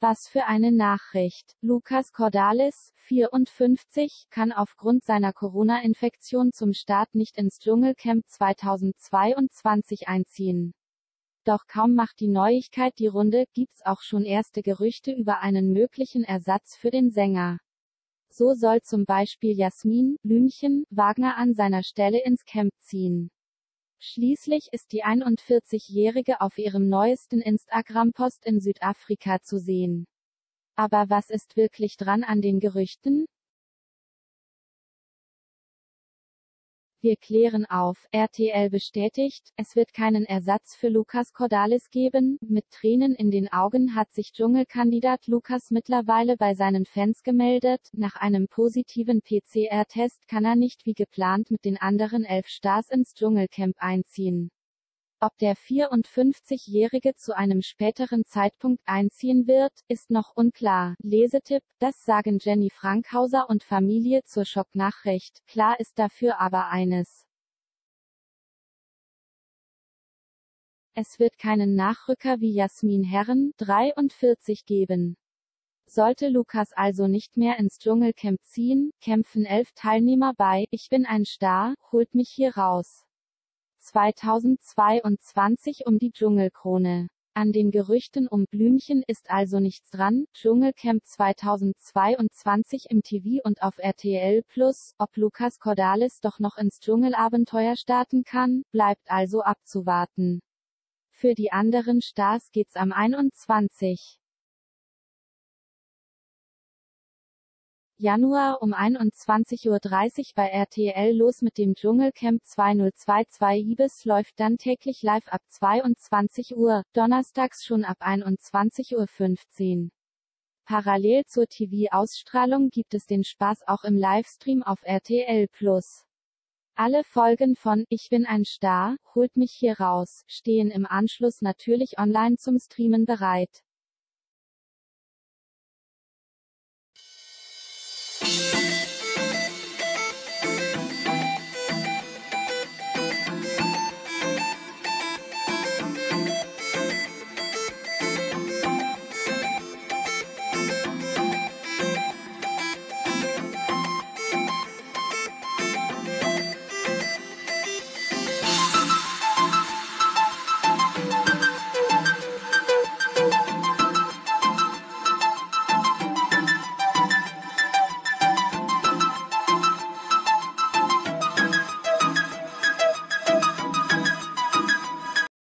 Was für eine Nachricht. Lucas Cordalis, 54, kann aufgrund seiner Corona-Infektion zum Start nicht ins Dschungelcamp 2022 einziehen. Doch kaum macht die Neuigkeit die Runde, gibt's auch schon erste Gerüchte über einen möglichen Ersatz für den Sänger. So soll zum Beispiel Jasmin, Blümchen, Wagner an seiner Stelle ins Camp ziehen. Schließlich ist die 41-Jährige auf ihrem neuesten Instagram-Post in Südafrika zu sehen. Aber was ist wirklich dran an den Gerüchten? Wir klären auf. RTL bestätigt, es wird keinen Ersatz für Lukas Cordalis geben. Mit Tränen in den Augen hat sich Dschungelkandidat Lukas mittlerweile bei seinen Fans gemeldet. Nach einem positiven PCR-Test kann er nicht wie geplant mit den anderen elf Stars ins Dschungelcamp einziehen. Ob der 54-Jährige zu einem späteren Zeitpunkt einziehen wird, ist noch unklar. Lesetipp, das sagen Jenny Frankhauser und Familie zur Schocknachricht. Klar ist dafür aber eines. Es wird keinen Nachrücker wie Jasmin Herren, 43 geben. Sollte Lukas also nicht mehr ins Dschungelcamp ziehen, kämpfen elf Teilnehmer bei Ich bin ein Star, holt mich hier raus. 2022 um die Dschungelkrone. An den Gerüchten um Blümchen ist also nichts dran. Dschungelcamp 2022 im TV und auf RTL Plus. Ob Lukas Cordalis doch noch ins Dschungelabenteuer starten kann, bleibt also abzuwarten. Für die anderen Stars geht's am 21. Januar um 21.30 Uhr bei RTL los mit dem Dschungelcamp 2022 Ibis läuft dann täglich live ab 22 Uhr, donnerstags schon ab 21.15 Uhr. Parallel zur TV-Ausstrahlung gibt es den Spaß auch im Livestream auf RTL Plus. Alle Folgen von Ich bin ein Star, holt mich hier raus, stehen im Anschluss natürlich online zum Streamen bereit.